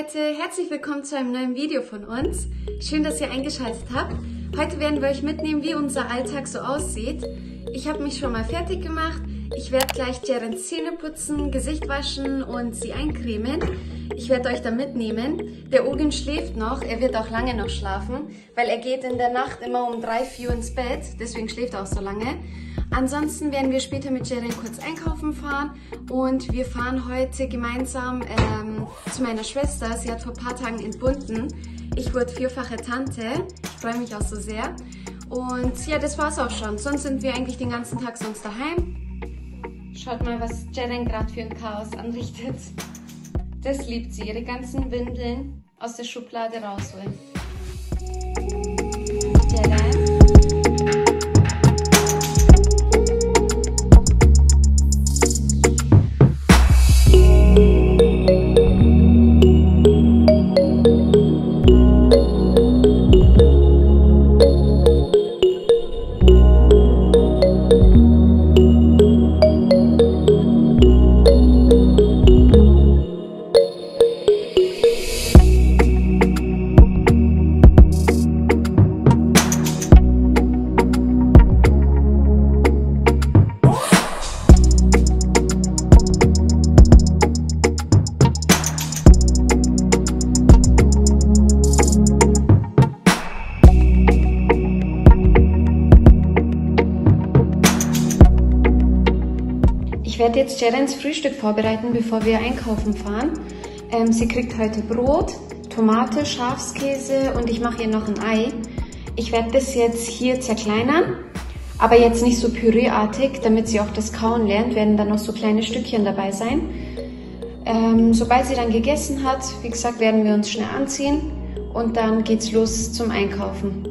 Leute, herzlich willkommen zu einem neuen Video von uns. Schön, dass ihr eingeschaltet habt. Heute werden wir euch mitnehmen, wie unser Alltag so aussieht. Ich habe mich schon mal fertig gemacht. Ich werde gleich Jerens Zähne putzen, Gesicht waschen und sie eincremen. Ich werde euch da mitnehmen. Der Ogen schläft noch, er wird auch lange noch schlafen, weil er geht in der Nacht immer um 3, 4 ins Bett, deswegen schläft er auch so lange. Ansonsten werden wir später mit Jeren kurz einkaufen fahren und wir fahren heute gemeinsam ähm, zu meiner Schwester. Sie hat vor ein paar Tagen entbunden. Ich wurde vierfache Tante. Ich freue mich auch so sehr. Und ja, das war's auch schon. Sonst sind wir eigentlich den ganzen Tag sonst daheim. Schaut mal, was Jeren gerade für ein Chaos anrichtet. Das liebt sie, ihre ganzen Windeln aus der Schublade rausholen. Werde jetzt Jerens Frühstück vorbereiten, bevor wir einkaufen fahren. Ähm, sie kriegt heute Brot, Tomate, Schafskäse und ich mache ihr noch ein Ei. Ich werde das jetzt hier zerkleinern, aber jetzt nicht so püreeartig, damit sie auch das Kauen lernt, werden dann noch so kleine Stückchen dabei sein. Ähm, sobald sie dann gegessen hat, wie gesagt, werden wir uns schnell anziehen und dann geht's los zum Einkaufen.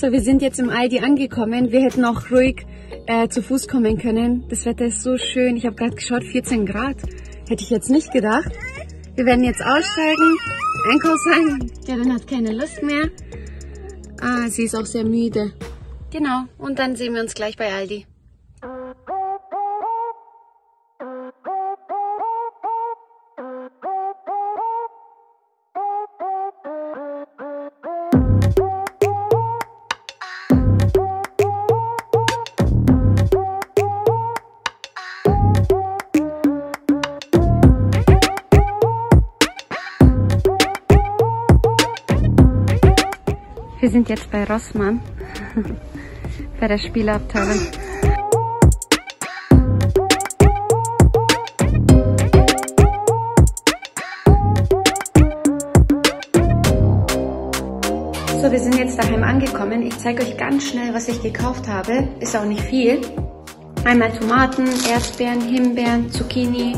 So, wir sind jetzt im Aldi angekommen. Wir hätten auch ruhig äh, zu Fuß kommen können. Das Wetter ist so schön. Ich habe gerade geschaut, 14 Grad. Hätte ich jetzt nicht gedacht. Wir werden jetzt aussteigen, einkaufen. Kevin hat keine Lust mehr. Ah, sie ist auch sehr müde. Genau, und dann sehen wir uns gleich bei Aldi. Wir sind jetzt bei Rossmann, bei der Spielabteilung. So, wir sind jetzt daheim angekommen. Ich zeige euch ganz schnell, was ich gekauft habe. Ist auch nicht viel. Einmal Tomaten, Erdbeeren, Himbeeren, Zucchini,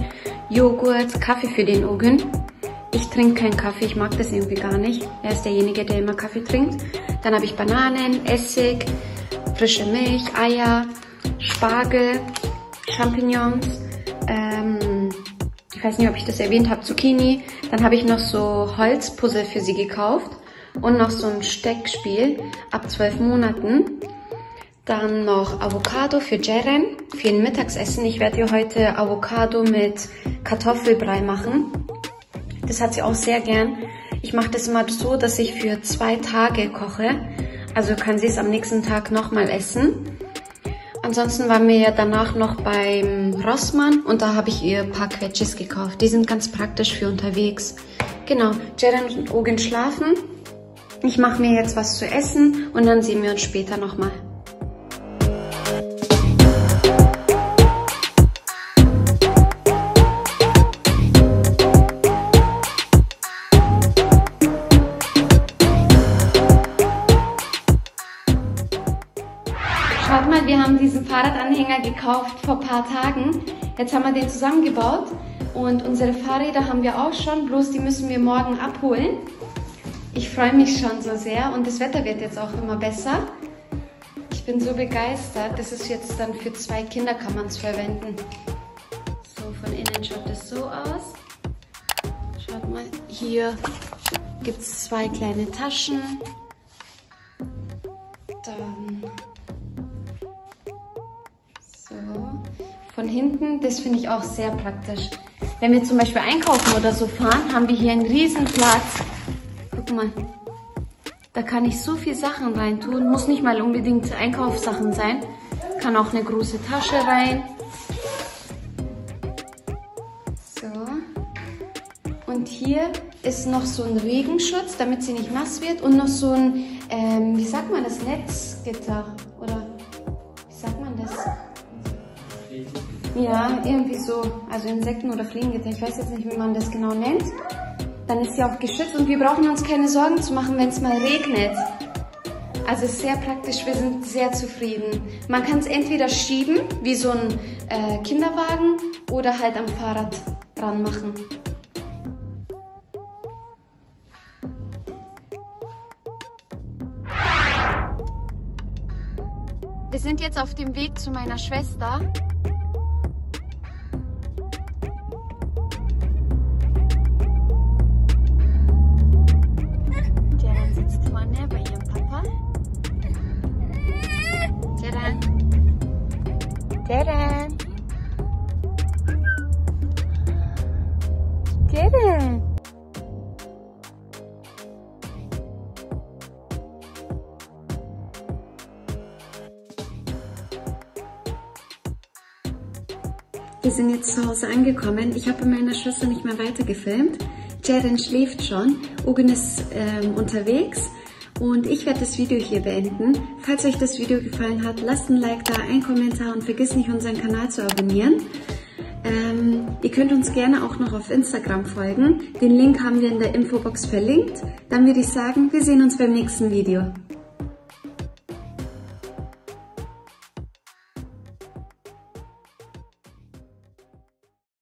Joghurt, Kaffee für den Ogen. Ich trinke keinen Kaffee, ich mag das irgendwie gar nicht. Er ist derjenige, der immer Kaffee trinkt. Dann habe ich Bananen, Essig, frische Milch, Eier, Spargel, Champignons, ähm, ich weiß nicht, ob ich das erwähnt habe, Zucchini. Dann habe ich noch so Holzpuzzle für sie gekauft und noch so ein Steckspiel ab zwölf Monaten. Dann noch Avocado für Jeren, für ein Mittagsessen. Ich werde ihr heute Avocado mit Kartoffelbrei machen. Das hat sie auch sehr gern. Ich mache das immer so, dass ich für zwei Tage koche. Also kann sie es am nächsten Tag nochmal essen. Ansonsten waren wir ja danach noch beim Rossmann und da habe ich ihr ein paar Quetschis gekauft. Die sind ganz praktisch für unterwegs. Genau, Jeren und Ogen schlafen. Ich mache mir jetzt was zu essen und dann sehen wir uns später nochmal. Diesen Fahrradanhänger gekauft vor ein paar Tagen. Jetzt haben wir den zusammengebaut und unsere Fahrräder haben wir auch schon, bloß die müssen wir morgen abholen. Ich freue mich schon so sehr und das Wetter wird jetzt auch immer besser. Ich bin so begeistert. Das ist jetzt dann für zwei Kinder kann man es verwenden. So, von innen schaut es so aus. Schaut mal, hier gibt es zwei kleine Taschen. Dann Von hinten, das finde ich auch sehr praktisch. Wenn wir zum Beispiel einkaufen oder so fahren, haben wir hier einen riesen Platz. Guck mal. Da kann ich so viel Sachen reintun. Muss nicht mal unbedingt Einkaufssachen sein. Kann auch eine große Tasche rein. So. Und hier ist noch so ein Regenschutz, damit sie nicht nass wird. Und noch so ein, ähm, wie sagt man das, Netzgitter. Oder wie sagt man das? Ja, irgendwie so. Also Insekten- oder Fliegengitter. Ich weiß jetzt nicht, wie man das genau nennt. Dann ist sie auch geschützt und wir brauchen uns keine Sorgen zu machen, wenn es mal regnet. Also sehr praktisch, wir sind sehr zufrieden. Man kann es entweder schieben, wie so ein äh, Kinderwagen, oder halt am Fahrrad dran machen. Wir sind jetzt auf dem Weg zu meiner Schwester. Wir sind jetzt zu Hause angekommen. Ich habe mit meiner Schwester nicht mehr weiter gefilmt. Jaren schläft schon, Ogen ist ähm, unterwegs und ich werde das Video hier beenden. Falls euch das Video gefallen hat, lasst ein Like da, einen Kommentar und vergiss nicht unseren Kanal zu abonnieren. Ähm, ihr könnt uns gerne auch noch auf Instagram folgen. Den Link haben wir in der Infobox verlinkt. Dann würde ich sagen, wir sehen uns beim nächsten Video.